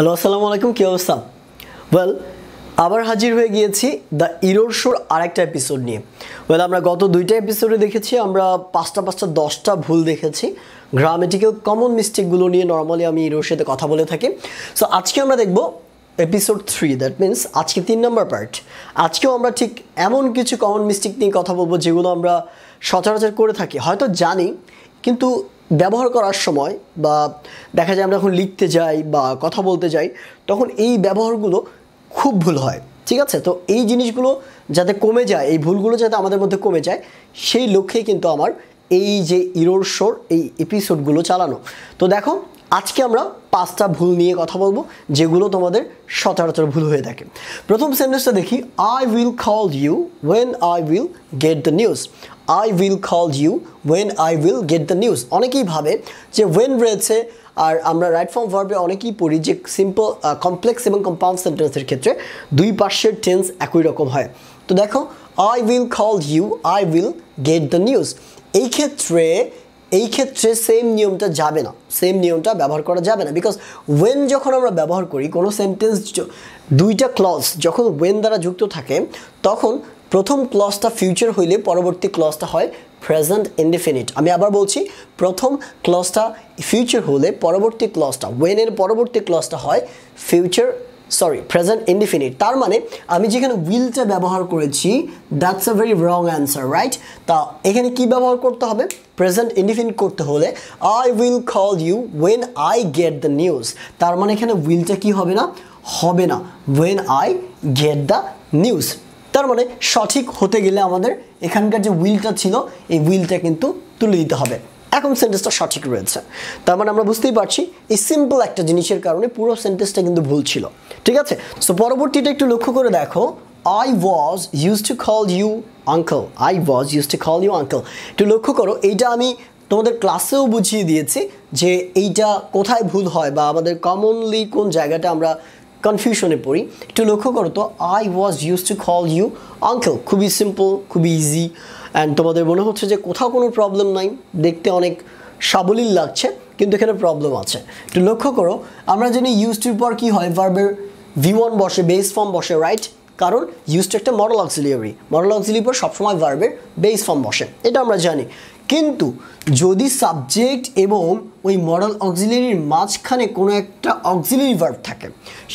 Hello আসসালামু আলাইকুম কী অবস্থা? ওয়েল আবার হাজির হয়ে গিয়েছি দ্য ইরোর শোর আরেকটা এপিসোড নিয়ে। ওয়েল আমরা গত দুইটা এপিসোডে দেখেছি, আমরা পাঁচটা পাঁচটা দশটা ভুল দেখেছি। গ্রামেটিক্যাল কমন মিস্টেকগুলো নিয়ে নর্মালি আমি ইরোর সাথে কথা বলে থাকি। সো আজকে আমরা দেখব এপিসোড থ্রি দ্যাট মিন্স আজকে তিন নম্বর পার্ট আজকেও আমরা ঠিক এমন কিছু কমন মিস্টেক নিয়ে কথা বলব যেগুলো আমরা সচরাচর করে থাকি। হয়তো জানি, কিন্তু ব্যবহার করার সময় বা দেখা যায় আমরা যখন লিখতে যাই বা কথা বলতে যাই, তখন এই ব্যবহারগুলো খুব ভুল হয়। ঠিক আছে? তো এই জিনিসগুলো যাতে কমে যায়, এই ভুলগুলো যাতে আমাদের মধ্যে কমে যায়, সেই লক্ষ্যেই কিন্তু আমার এই যে ইরোর শোর, এই এপিসোডগুলো চালানো। তো দেখো আজকে আমরা পাঁচটা ভুল নিয়ে কথা বলব, যেগুলো তোমাদের সচরাচর ভুল হয়ে থাকে। প্রথম সেন্টেন্সটা দেখি I will call you when I will get the news I will call you when I will get the news অনেকেই ভাবে যে ওয়েন রয়েছে, আর আমরা রাইট ফর্ম ভার্বে অনেকেই পড়ি যে সিম্পল কমপ্লেক্স এবং কম্পাউন্ড সেন্টেন্সের ক্ষেত্রে দুই পার্শ্বের টেন্স একই রকম হয়। তো দেখো I will call you I will get the news এই ক্ষেত্রে এই ক্ষেত্রে সেম নিয়মটা যাবে না। সেম নিয়মটা ব্যবহার করা যাবে না। বিকজ ওয়েন যখন আমরা ব্যবহার করি, কোনো সেন্টেন্স দুইটা ক্লজ যখন ওয়েন দ্বারা যুক্ত থাকে, তখন প্রথম ক্লজটা ফিউচার হইলে পরবর্তী ক্লজটা হয় প্রেজেন্ট ইনডিফিনিট আমি আবার বলছি, প্রথম ক্লজটা ফিউচার হলে পরবর্তী ক্লজটা ওয়েনের পরবর্তী ক্লজটা হয় ফিউচার সরি প্রেজেন্ট ইনডিফিনিট তার মানে আমি যেখানে উইলটা ব্যবহার করেছি that's a very wrong answer right তা এখানে কি ব্যবহার করতে হবে? প্রেজেন্ট ইনডিফিনিট করতে হলে I will call you when I get the news তার মানে এখানে উইলটা কি হবে না? হবে না। When I get the news তার মানে সঠিক হতে গেলে আমাদের এখানকার যে উইলটা ছিল, এই উইলটা কিন্তু তুলে দিতে হবে। এখন সেন্টেন্সটা সঠিক রয়েছে। তার মানে আমরা বুঝতেই পারছি, এই সিম্পল একটা জিনিসের কারণে পুরো সেন্টেন্সটা কিন্তু ভুল ছিল। ঠিক আছে? সো পরবর্তীটা একটু লক্ষ্য করে দেখো। I was use to call you uncle I was use to call you uncle একটু লক্ষ্য করো, এইটা আমি তোমাদের ক্লাসেও বুঝিয়ে দিয়েছি যে এইটা কোথায় ভুল হয় বা আমাদের কমনলি কোন জায়গাটা আমরা কনফিউশনে পড়ি, একটু লক্ষ্য করো তো I was use to call you uncle খুবই সিম্পল খুবই ইজি অ্যান্ড তোমাদের মনে হচ্ছে যে কোথাও কোনো প্রবলেম নাই, দেখতে অনেক সাবলীল লাগছে, কিন্তু এখানে প্রবলেম আছে। একটু লক্ষ্য করো, আমরা জানি ইউজ টুর পর কী হয় ভার্বের ভি ওয়ান বসে বেস ফর্ম বসে রাইট কারণ ইউজ টু একটা মডেল অক্সিলিয়ারি মডেল অক্সিলিয়ারি পর সবসময় ভার্বের বেস ফর্ম বসে। এটা আমরা জানি। কিন্তু যদি সাবজেক্ট এবং ওই মডেল অক্সিলিয়ারির মাঝখানে কোনো একটা অক্সিলিয়ারি ভার্ব থাকে,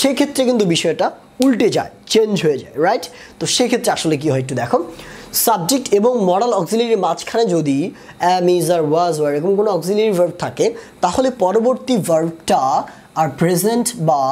সেক্ষেত্রে কিন্তু বিষয়টা উল্টে যায় চেঞ্জ হয়ে যায় রাইট তো সেক্ষেত্রে আসলে কী হয় একটু দেখো। সাবজেক্ট এবং মডেল অক্সিলিয়ারির মাঝখানে যদি am is R was were এরকম কোনো অক্সিলারি ভার্ব থাকে, তাহলে পরবর্তী ভার্বটা আর প্রেজেন্ট বা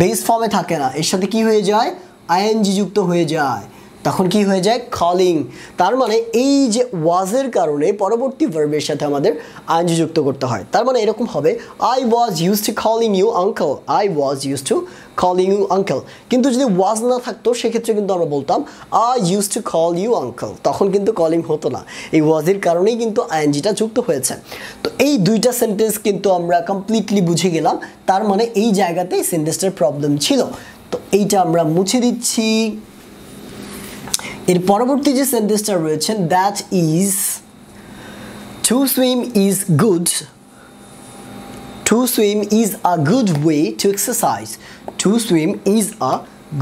বেস ফর্মে থাকে না। এর সাথে কি হয়ে যায়? আইএনজি যুক্ত হয়ে যায়। তখন কি হয়ে যায়? কলিং তার মানে এই যে ওয়াজের কারণে পরবর্তী ভার্বের সাথে আমাদের আইনজি যুক্ত করতে হয়। তার মানে এরকম হবে I was use to calling you uncle I was use to calling you uncle কিন্তু যদি ওয়াজ না থাকতো, সেক্ষেত্রে কিন্তু আমরা বলতাম I use to call you uncle তখন কিন্তু কলিং হতো না। এই ওয়াজের কারণেই কিন্তু আইএনজিটা যুক্ত হয়েছে। তো এই দুইটা সেন্টেন্স কিন্তু আমরা কমপ্লিটলি বুঝে গেলাম। তার মানে এই জায়গাতেই সেন্টেন্সটার প্রবলেম ছিল। তো এইটা আমরা মুছে দিচ্ছি। এর পরবর্তী যে সেন্টেন্সটা রয়েছে that is to swim is good to swim is a good way to exercise to swim is a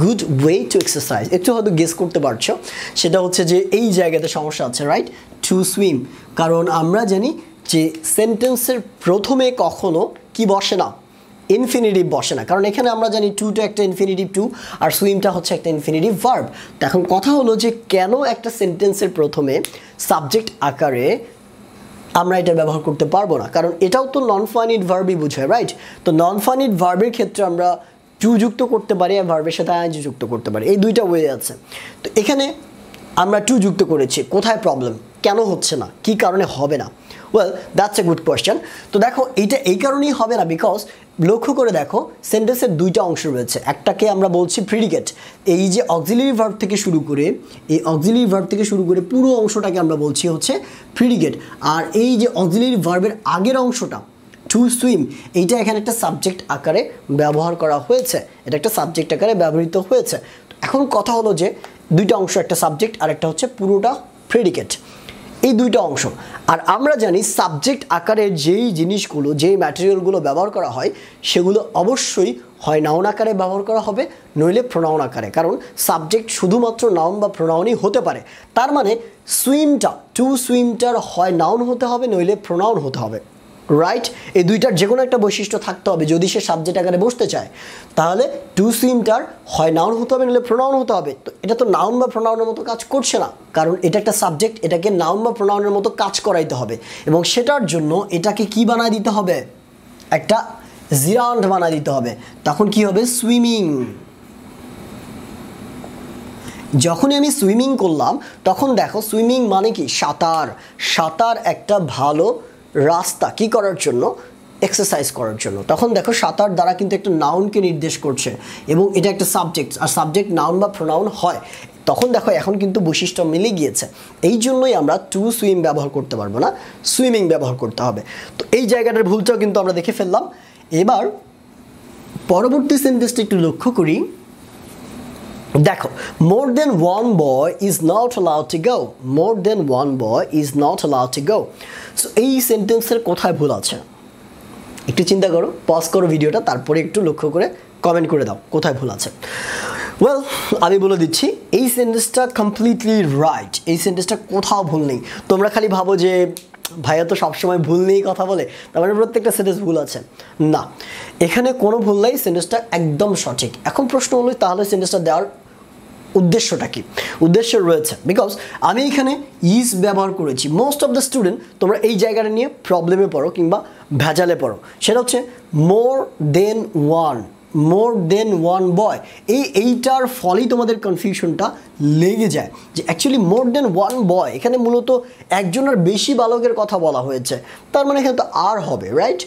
good way to exercise একটু হয়তো গেস করতে পারছ। সেটা হচ্ছে যে এই জায়গাতে সমস্যা আছে রাইট টু সুইম কারণ আমরা জানি যে সেন্টেন্সের প্রথমে কখনো কি বসে না। ইনফিনিটিভ বসে না। কারণ এখানে আমরা জানি টুটা একটা ইনফিনিটিভ টু আর সুইমটা হচ্ছে একটা ইনফিনিটিভ ভার্ব এখন কথা হলো যে কেন একটা সেন্টেন্সের প্রথমে সাবজেক্ট আকারে আমরা এটা ব্যবহার করতে পারব না? কারণ এটাও তো নন ফানিড ভার্বই বুঝায় রাইট তো নন ফানিড ভার্বের ক্ষেত্রে আমরা টু যুক্ত করতে পারি আর ভার্বের সাথে আইনজি যুক্ত করতে পারি। এই দুইটা ওয়ে আছে। তো এখানে আমরা টু যুক্ত করেছি। কোথায় প্রবলেম কেন হচ্ছে না? কি কারণে হবে না? Well that's a good question তো দেখো, এইটা এই কারণেই হবে না বিকজ লক্ষ্য করে দেখো সেন্টেন্সের দুইটা অংশ রয়েছে। একটাকে আমরা বলছি প্রিডিকেট এই যে অক্সিলারি ভার্ব থেকে শুরু করে, এই অক্সিলারি ভার্ব থেকে শুরু করে পুরো অংশটাকে আমরা বলছি হচ্ছে প্রিডিকেট আর এই যে অক্সিলারি ভার্বের আগের অংশটা টু সুইম এইটা এখানে একটা সাবজেক্ট আকারে ব্যবহার করা হয়েছে। এটা একটা সাবজেক্ট আকারে ব্যবহৃত হয়েছে। এখন কথা হলো যে, দুইটা অংশ, একটা সাবজেক্ট আর একটা হচ্ছে পুরোটা প্রেডিকেট এই দুইটা অংশ। আর আমরা জানি সাবজেক্ট আকারে যেই জিনিসগুলো, যেই ম্যাটেরিয়ালগুলো ব্যবহার করা হয়, সেগুলো অবশ্যই হয় নাউন আকারে ব্যবহার করা হবে, নইলে প্রোনাউন আকারে। কারণ সাবজেক্ট শুধুমাত্র নাউন বা প্রোনাউনই হতে পারে। তার মানে সুইমটা টু সুইমটার হয় নাউন হতে হবে, নইলে প্রোনাউন হতে হবে। রাইট এই দুইটার যে কোনো একটা বৈশিষ্ট্য থাকতে হবে। যদি সে সাবজেক্ট আকারে বসতে চায়, তাহলে টু সুইমটার হয় নাউন হতে হবে, নাহলে প্রোনাউন হতে হবে। তো এটা তো নাউন বা প্রোনাউনের মতো কাজ করছে না। কারণ এটা একটা সাবজেক্ট এটাকে নাউন বা প্রোনাউনের মতো কাজ করাইতে হবে। এবং সেটার জন্য এটাকে কি বানায় দিতে হবে? একটা জিরান্ড বানায় দিতে হবে। তখন কি হবে? সুইমিং যখনই আমি সুইমিং করলাম, তখন দেখো সুইমিং মানে কি? সাঁতার। সাঁতার একটা ভালো রাস্তা, কি করার জন্য? এক্সারসাইজ করার জন্য। তখন দেখো সাঁতার দ্বারা কিন্তু একটা নাউনকে নির্দেশ করছে এবং এটা একটা সাবজেক্ট আর সাবজেক্ট নাউন বা প্রোনাউন হয়। তখন দেখো এখন কিন্তু বৈশিষ্ট্য মিলে গিয়েছে। এই জন্যই আমরা টু সুইম ব্যবহার করতে পারব না সুইমিং ব্যবহার করতে হবে। তো এই জায়গাটার ভুলটাও কিন্তু আমরা দেখে ফেললাম। এবার পরবর্তী সেন্টেন্সটা একটু লক্ষ্য করি। দেখো more than one boy is not allowed to go more than one boy is not allowed to go so এই সেন্টেন্সের কোথায় ভুল আছে? একটু চিন্তা করো পজ করো ভিডিওটা, তারপরে একটু লক্ষ্য করে কমেন্ট করে দাও, কোথায় ভুল আছে? ওয়েল আমি বলে দিচ্ছি, এই সেন্টেন্সটা কমপ্লিটলি রাইট এই সেন্টেন্সটা কোথাও ভুল নেই। তোমরা খালি ভাবো যে, ভাইয়া তো সবসময় ভুল নিয়েই কথা বলে, তার মানে প্রত্যেকটা সেন্টেন্স ভুল আছে। না, এখানে কোনো ভুল নাই সেন্টেন্সটা একদম সঠিক। এখন প্রশ্ন হলো, তাহলে সেন্টেন্সটা দেওয়ার উদ্দেশ্যটা কি? উদ্দেশ্য রয়েছে। বিকজ আমি এখানে ইজ ব্যবহার করেছি। মোস্ট অফ দ্য স্টুডেন্ট তোমরা এই জায়গাটা নিয়ে প্রবলেমে পড়ো কিংবা ভেজালে পড়ো। সেটা হচ্ছে মোর than one more than one বয় এই এইটার ফলেই তোমাদের কনফিউশনটা লেগে যায়। যে অ্যাকচুয়ালি মোর দেন ওয়ান বয় এখানে মূলত একজনের বেশি বালকের কথা বলা হয়েছে। তার মানে এখানে তো আর হবে রাইট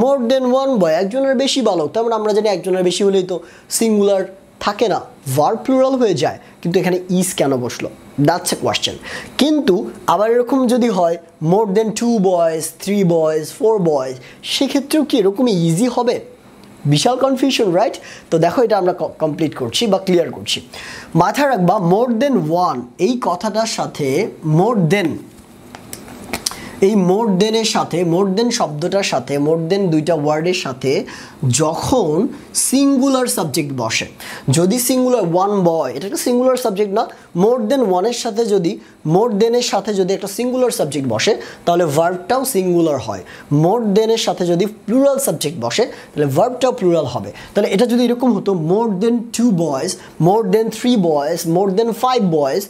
মোর দেন ওয়ান বয় একজনের বেশি বালক। তার মানে আমরা জানি একজনের বেশি হলেই তো সিঙ্গুলার থাকে না। ভার প্লুরাল হয়ে যায়, কিন্তু এখানে ইজ কেন বসল? দ্যাটস এ কোয়েশ্চেন কিন্তু আবার এরকম যদি হয় more than two boys three boys four boys সেক্ষেত্রেও কি এরকমই ইজি হবে? বিশাল কনফিউশন রাইট তো দেখো এটা আমরা কমপ্লিট করছি বা ক্লিয়ার করছি। মাথায় রাখবা মোর দেন ওয়ান এই কথাটার সাথে মোর দেন এই মোর দেনের সাথে মোর দেন শব্দটার সাথে মোর দেন দুইটা ওয়ার্ডের সাথে যখন সিঙ্গুলার সাবজেক্ট বসে, যদি সিঙ্গুলার ওয়ান বয়, এটা একটা সিঙ্গুলার সাবজেক্ট না মোর দেন ওয়ানের সাথে যদি মোর দেনের সাথে যদি একটা সিঙ্গুলার সাবজেক্ট বসে, তাহলে ভার্বটাও সিঙ্গুলার হয়। মোর দেনের সাথে যদি প্লুরাল সাবজেক্ট বসে, তাহলে ভার্বটাও প্লুরাল হবে। তাহলে এটা যদি এরকম হতো more than two boys more than three boys more than five boys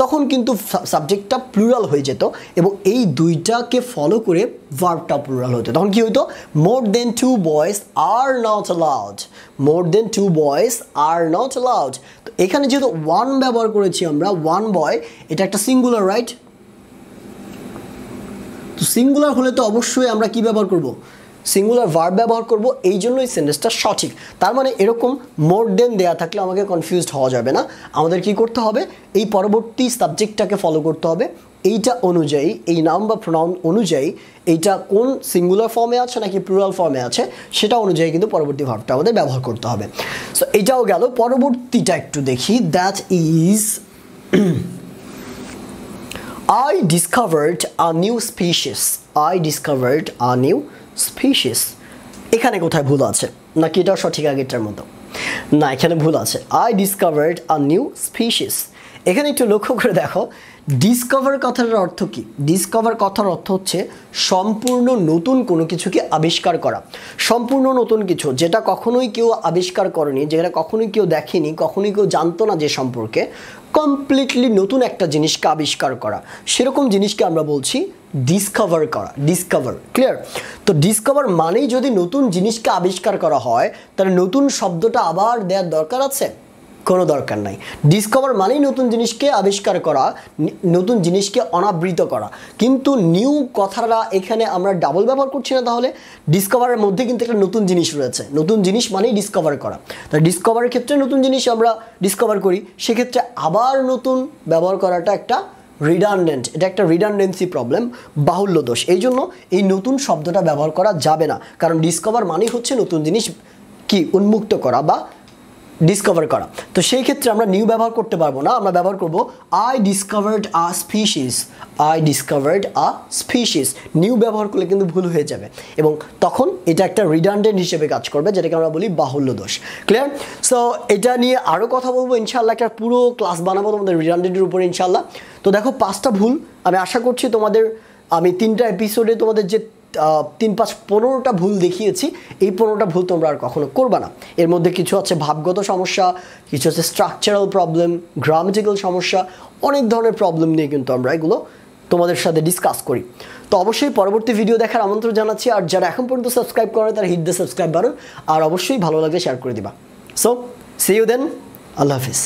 তখন কিন্তু সাবজেক্টটা প্লুরাল হয়ে যেত এবং এই দুইটাকে ফলো করে ভার্বটা প্লুরাল হতো। তখন কি হতো? More than two boys are not allowed more than two boys are not allowed তো এখানে যেহেতু ওয়ান ব্যবহার করেছি আমরা ওয়ান বয় এটা একটা সিঙ্গুলার রাইট তো সিঙ্গুলার হলে তো অবশ্যই আমরা কি ব্যবহার করব? সিঙ্গুলার ভার্ব ব্যবহার করব, এই জন্যই সেন্টেন্সটা সঠিক। তার মানে এরকম মোর দেন দেয়া থাকলে আমাকে কনফিউজড হওয়া যাবে না। আমাদের কি করতে হবে? এই পরবর্তী সাবজেক্টটাকে ফলো করতে হবে। এইটা অনুযায়ী, এই নাম বা প্রোনাউন অনুযায়ী, এইটা কোন সিঙ্গুলার ফর্মে আছে নাকি প্লুরাল ফর্মে আছে, সেটা অনুযায়ী কিন্তু পরবর্তী ভার্বটা আমাদের ব্যবহার করতে হবে। সো এটাও গেল। পরবর্তীটা একটু দেখি। That is I discovered a new species. I discovered a new species. এখানে কোথায় ভুল আছে? নাকি এটা সঠিক আগেরটার মতো? না, এখানে ভুল আছে। I discovered a new species এখানে একটু লক্ষ্য করে দেখো। ডিসকভার কথার অর্থ কি? ডিসকভার কথার অর্থ হচ্ছে সম্পূর্ণ নতুন কোনো কিছুকে আবিষ্কার করা। সম্পূর্ণ নতুন কিছু, যেটা কখনোই কেউ আবিষ্কার করেনি, যেটা কখনোই কেউ দেখেনি, কখনোই কেউ জানতো না যে সম্পর্কে কমপ্লিটলি নতুন একটা জিনিসকে আবিষ্কার করা। সেরকম জিনিসকে আমরা বলছি ডিসকভার করা ডিসকভার ক্লিয়ার তো ডিসকভার মানেই যদি নতুন জিনিসকে আবিষ্কার করা হয়, তাহলে নতুন শব্দটা আবার দেওয়ার দরকার আছে? কোনো দরকার নাই। ডিসকভার মানেই নতুন জিনিসকে আবিষ্কার করা নতুন জিনিসকে অনাবৃত করা। কিন্তু নিউ কথাটা এখানে আমরা ডাবল ব্যবহার করছি না তাহলে? ডিসকভারের মধ্যে কিন্তু একটা নতুন জিনিস রয়েছে। নতুন জিনিস মানেই ডিসকভার করা। তাই ডিসকভারের ক্ষেত্রে নতুন জিনিস আমরা ডিসকভার করি, সেক্ষেত্রে আবার নতুন ব্যবহার করাটা একটা রিডান্ডেন্ট এটা একটা রিডান্ডেন্সি প্রবলেম বাহুল্য দোষ। এই জন্য এই নতুন শব্দটা ব্যবহার করা যাবে না। কারণ ডিসকভার মানেই হচ্ছে নতুন জিনিস কি, উন্মুক্ত করা বা ডিসকভার করা। তো সেই ক্ষেত্রে আমরা নিউ ব্যবহার করতে পারব না। আমরা ব্যবহার করব I discovered a species I discovered a species new ব্যবহার করলে কিন্তু ভুল হয়ে যাবে। এবং তখন এটা একটা রিডান্ডেন্ট হিসেবে কাজ করবে, যেটাকে আমরা বলি বাহুল্য দোষ। ক্লিয়ার সো এটা নিয়ে আরও কথা বলব ইনশাল্লাহ একটা পুরো ক্লাস বানাবো তোমাদের রিডান্ডেন্টের উপরে ইনশাল্লাহ তো দেখো, পাঁচটা ভুল। আমি আশা করছি তোমাদের, আমি তিনটা এপিসোডে তোমাদের যে তিন পাঁচ পনেরোটা ভুল দেখিয়েছি, এই পনেরোটা ভুল তোমরা আর কখনো করবা না। এর মধ্যে কিছু আছে ভাবগত সমস্যা, কিছু হচ্ছে স্ট্রাকচারাল প্রবলেম গ্রামেটিক্যাল সমস্যা, অনেক ধরনের প্রবলেম নিয়ে কিন্তু আমরা এগুলো তোমাদের সাথে ডিসকাস করি। তো অবশ্যই পরবর্তী ভিডিও দেখার আমন্ত্রণ জানাচ্ছি, আর যারা এখন পর্যন্ত সাবস্ক্রাইব করে তারা হিট দ্য সাবস্ক্রাইব বাটন আর অবশ্যই ভালো লাগলে শেয়ার করে দিবা। সো সি ইউ দেন আল্লাহ হাফিজ।